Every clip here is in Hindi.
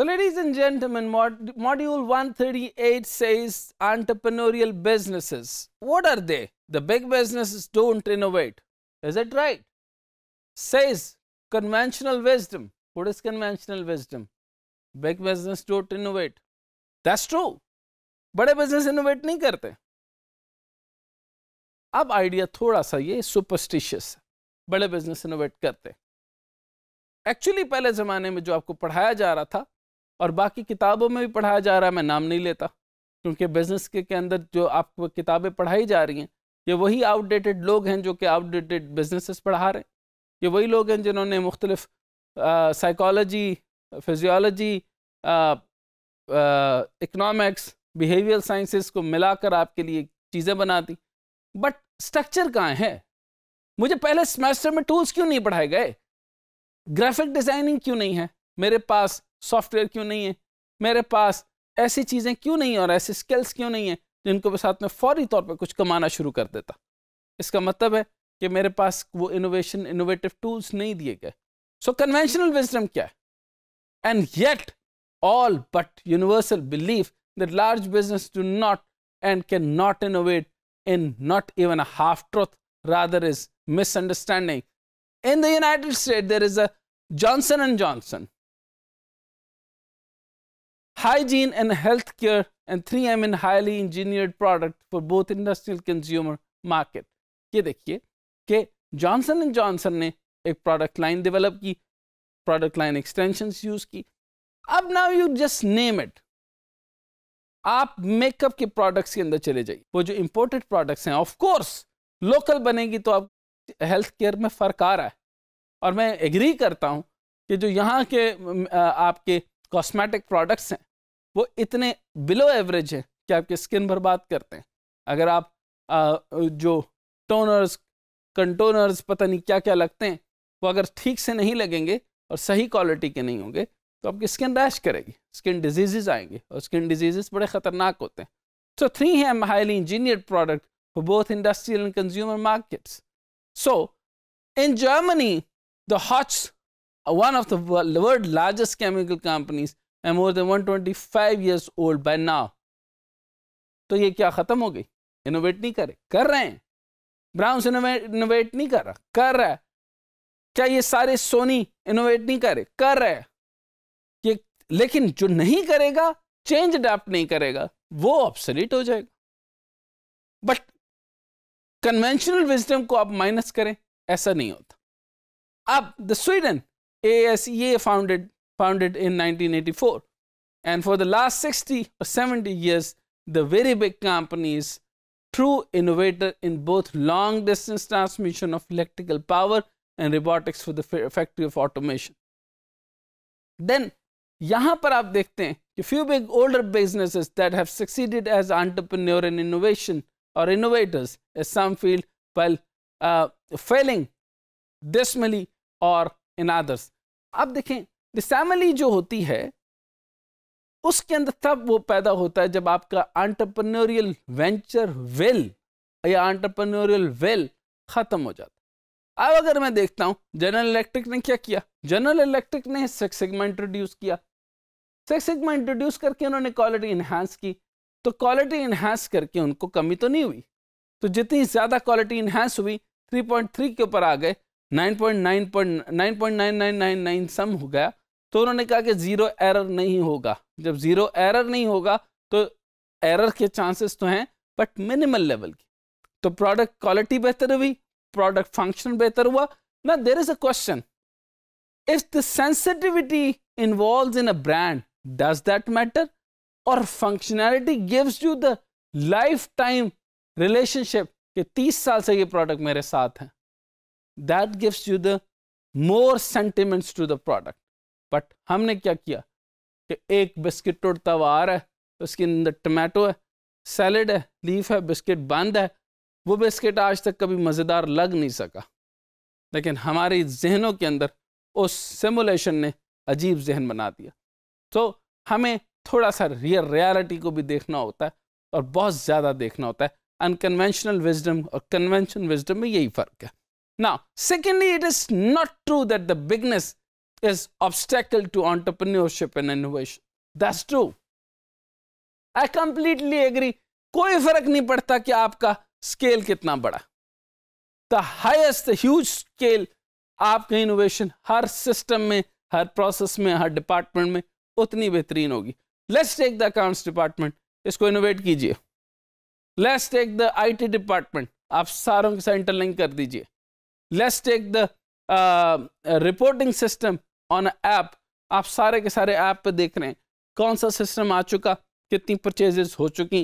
So, ladies and gentlemen, mod module 138 says entrepreneurial businesses. What are they? The big businesses don't innovate. Is it right? Says conventional wisdom. What is conventional wisdom? Big business don't innovate. That's true. बड़े बिजनेस इनोवेट नहीं करते अब आइडिया थोड़ा सा ये सुपरस्टिशियस है बड़े बिजनेस इनोवेट करते एक्चुअली पहले ज़माने में जो आपको पढ़ाया जा रहा था और बाकी किताबों में भी पढ़ाया जा रहा है मैं नाम नहीं लेता। क्योंकि बिज़नेस के, के अंदर जो आपको किताबें पढ़ाई जा रही हैं ये वही आउटडेटेड लोग हैं जो कि आउटडेटेड बिजनेसेस पढ़ा रहे हैं। ये वही लोग हैं जिन्होंने मुख्तलिफ़ psychology physiology economics behaviour sciences को मिलाकर आपके लिए चीज़ें बना दी। बट स्ट्रक्चर कहाँ है? मुझे पहले सेमेस्टर में टूल्स क्यों नहीं पढ़ाए गए? ग्राफिक डिज़ाइनिंग क्यों नहीं है? मेरे पास सॉफ्टवेयर क्यों नहीं है? मेरे पास ऐसी चीज़ें क्यों नहीं और ऐसे स्किल्स क्यों नहीं है जिनको के साथ में फौरी तौर पर कुछ कमाना शुरू कर देता? इसका मतलब है कि मेरे पास वो इनोवेशन इनोवेटिव टूल्स नहीं दिए गए। सो कन्वेंशनल विजडम क्या है? And yet all but universal believe that large business do not and can not innovate in not even a half truth rather is misunderstanding in the United State there is a Johnson and Johnson hygiene and healthcare, and 3M in highly engineered product for both industrial consumer market. ये देखिए कि जॉनसन एंड जॉनसन ने एक प्रोडक्ट लाइन डेवलप की प्रोडक्ट लाइन एक्सटेंशंस यूज़ की। अब now you just name it आप मेकअप के प्रोडक्ट्स के अंदर चले जाइए। वो जो इंपोर्टेड प्रोडक्ट्स हैं ऑफ़ कोर्स लोकल बनेगी तो आप हेल्थ केयर में फ़र्क आ रहा है। और मैं एग्री करता हूँ कि जो यहाँ के आपके कॉस्मेटिक प्रोडक्ट्स हैं वो इतने बिलो एवरेज हैं कि आपकी स्किन बर्बाद करते हैं। अगर आप आ, जो टोनर्स कंटोनर्स पता नहीं क्या क्या लगते हैं वो अगर ठीक से नहीं लगेंगे और सही क्वालिटी के नहीं होंगे तो आपकी स्किन रैश करेगी स्किन डिजीजेज आएँगे और स्किन डिजीजेस बड़े ख़तरनाक होते हैं। सो थ्री है highly engineered product for both industrial and consumer markets so in Germany the hots one of the world largest chemical companies and more than 125 years old by now. तो ये क्या ख़त्म हो गई? इनोवेट नहीं करे कर रहे हैं। ब्राउन्स इनोवेट नहीं कर रहा। कर रहा है। क्या ये सारे सोनी इनोवेट नहीं करे कर रहे हैं। लेकिन जो नहीं करेगा चेंज अडाप्ट नहीं करेगा, वो ऑप्सलीट हो जाएगा। बट कन्वेंशनल विजडम को आप माइनस करें, ऐसा नहीं होता। अब the Sweden A S A founded founded in 1984 and for the last 60 or 70 years the very big companies true innovator in both long distance transmission of electrical power and robotics for the factory of automation then यहां पर आप देखते हैं कि few big older businesses that have succeeded as entrepreneur and innovation or innovators as some feel while uh, failing dismally or in others. अब देखें डिसैमली जो होती है, उसके अंदर तब वो पैदा होता है जब आपका एंटरप्रेन्योरियल वेंचर विल या एंटरप्रेन्योरियल विल खत्म हो जाता है। अब अगर मैं देखता हूँ जनरल इलेक्ट्रिक ने क्या किया? जनरल इलेक्ट्रिक ने सिक्स सेगमेंट इंट्रोड्यूस किया। सिक्स सिग्मा इंट्रोड्यूस करके उन्होंने क्वालिटी इन्हांस की। तो क्वालिटी इन्हांस करके उनको कमी तो नहीं हुई। तो जितनी ज़्यादा क्वालिटी इन्हांस हुई 3.3 के ऊपर आ गए। 9.9.9.9999 सम हो गया। तो उन्होंने कहा कि ज़ीरो एरर नहीं होगा। जब ज़ीरो एरर नहीं होगा तो एरर के चांसेस तो हैं बट मिनिमल लेवल की। तो प्रोडक्ट क्वालिटी बेहतर हुई प्रोडक्ट फ़ंक्शन बेहतर हुआ। ना there is a question if the sensitivity in a brand Does that matter? Or functionality gives you the lifetime relationship कि 30 साल से ये प्रोडक्ट मेरे साथ है। That gives you the more sentiments to the product but हमने क्या किया? कि एक बिस्किट टूटता हुआ आ रहा है, उसके अंदर टमाटो है सैलड है लीफ है, बिस्किट बंद है। वो बिस्किट आज तक कभी मज़ेदार लग नहीं सका। लेकिन हमारे जहनों के अंदर उस सिमुलेशन ने अजीब जहन बना दिया। तो हमें थोड़ा सा रियल रियलिटी को भी देखना होता है और बहुत ज़्यादा देखना होता है। अनकन्वेंशनल विजडम और कन्वेंशन विजडम में यही फ़र्क है। ना secondly it is not true that the bigness is obstacle to entrepreneurship and innovation. That's true. I completely agree. कोई फ़र्क नहीं पड़ता कि आपका स्केल कितना बड़ा द हाइएस्ट ह्यूज स्केल आपका इनोवेशन हर सिस्टम में, हर प्रोसेस में, हर डिपार्टमेंट में उतनी बेहतरीन होगी let's take the accounts department इसको इनोवेट कीजिए let's take the IT department आप सारों के साथ इंटरलिंक कर दीजिए let's take the reporting system on app आप सारे के सारे ऐप पे देख रहे हैं। कौन सा सिस्टम आ चुका? कितनी परचेजेस हो चुकी?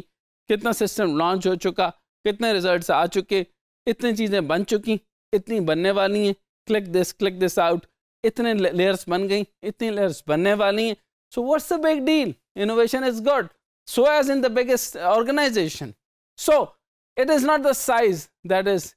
कितना सिस्टम लॉन्च हो चुका? कितने रिजल्ट्स आ चुके? इतनी चीज़ें बन चुकी? इतनी बनने वाली हैं। Click this click this out इतने लेयर्स बन गई। इतनी लेयर्स बनने वाली हैं। So what's the big deal innovation is good so as in the biggest organization. So, it is not the size that is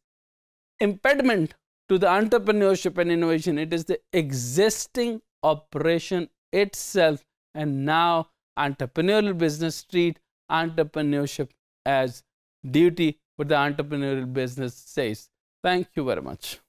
impediment to the entrepreneurship and innovation. It is the existing operation itself. And now entrepreneurial business treat entrepreneurship as duty what the entrepreneurial business says. Thank you very much.